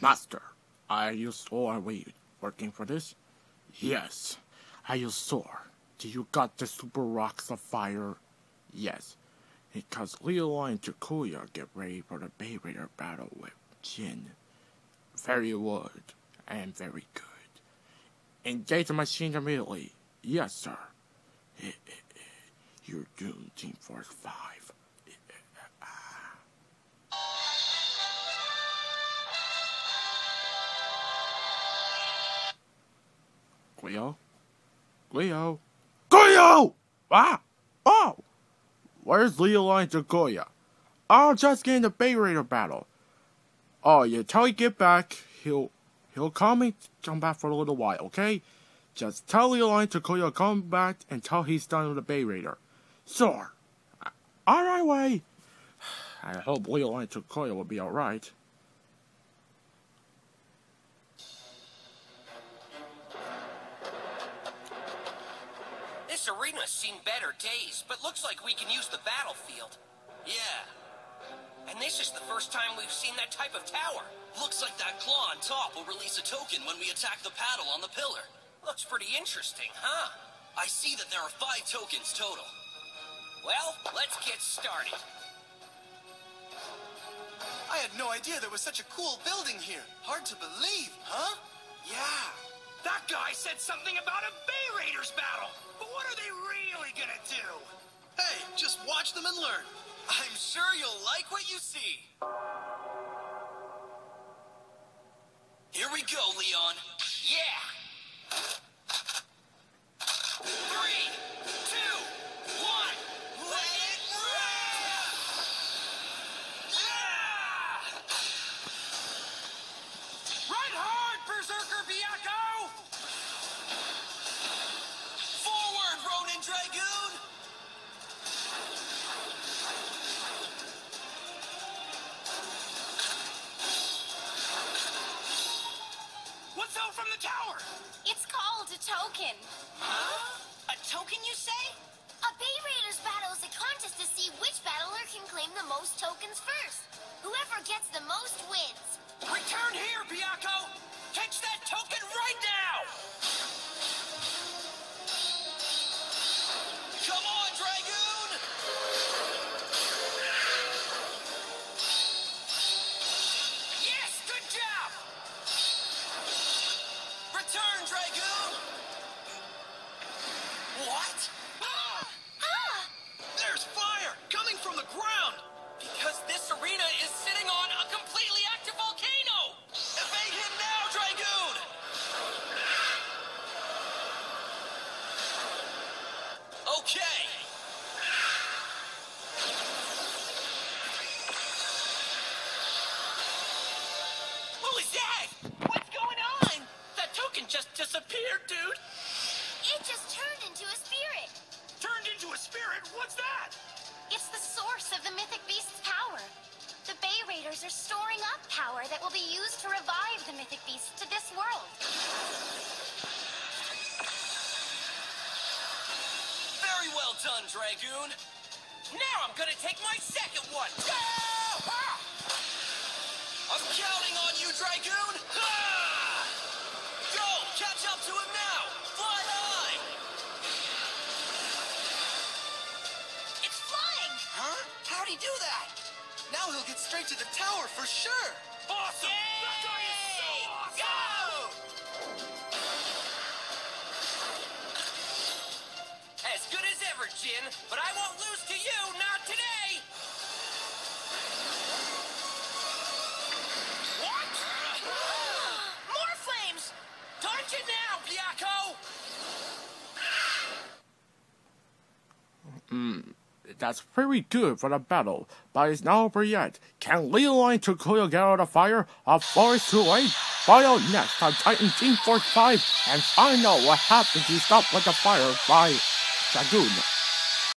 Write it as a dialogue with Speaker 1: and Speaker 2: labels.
Speaker 1: Master, are you sure are we working for this? Yes. Are you sore? Do you got the super rocks of fire? Yes. Because Leo and Takuya get ready for the Bey Raider battle with Jin. Very good and very good. Engage the machine immediately. Yes, sir. You're doomed, Team Force 5. Cleo? Cleo? Cleo! Ah! Oh! Where's Leo and Jagoya? I'll just in the Bey Raider battle. Oh, yeah, tell he get back, he'll he'll come and come back for a little while, okay? Just tell Leo and Jagoya come back tell he's done with the Bey Raider. Sure. Alright, way. I hope Leo and Jagoya will be alright.
Speaker 2: Arena's seen better days, but looks like we can use the battlefield.
Speaker 3: Yeah.
Speaker 2: And this is the first time we've seen that type of tower.
Speaker 3: Looks like that claw on top will release a token when we attack the paddle on the pillar.
Speaker 2: Looks pretty interesting, huh?
Speaker 3: I see that there are five tokens total.
Speaker 2: Well, let's get started.
Speaker 4: I had no idea there was such a cool building here. Hard to believe, huh?
Speaker 2: Yeah. That guy said something about a Bey Raiders battle. But what are they really gonna do?
Speaker 4: Hey, just watch them and learn. I'm sure you'll like what you see.
Speaker 3: Here we go, Leon.
Speaker 2: Yeah! Three, two, one, let it rip! Yeah! Run hard, Berserker Byakuo! From the tower?
Speaker 5: It's called a token.
Speaker 2: Huh? A token, you say?
Speaker 5: A Bey Raiders battle is a contest to see which battler can claim the most tokens first. Whoever gets the most wins.
Speaker 2: Return here, Byakuo! Catch that token right now!
Speaker 3: Now, Dragoon! Okay.
Speaker 2: What was that? What's going on? That token just disappeared, dude!
Speaker 5: It just turned into a spirit.
Speaker 2: Turned into a spirit? What's that?
Speaker 5: It's the source of the mythic beast's power. The Raiders are storing up power that will be used to revive the mythic beast to this world.
Speaker 3: Very well done, Dragoon.
Speaker 2: Now I'm gonna take my second one! Go!
Speaker 3: I'm counting on you, Dragoon! Go! Catch up to him now! Fly high!
Speaker 5: It's flying!
Speaker 4: Huh? How'd he do that? Now he'll get straight to the tower for sure.
Speaker 2: Awesome! That guy is so awesome! As good as ever, Jin, but I
Speaker 1: That's very good for the battle, but it's not over yet. Can Leoline Takuya get out of the fire? Of course, too late. Follow next on Titan Team Force 5 and find out what happened to Stop Like a Fire by Dragoon.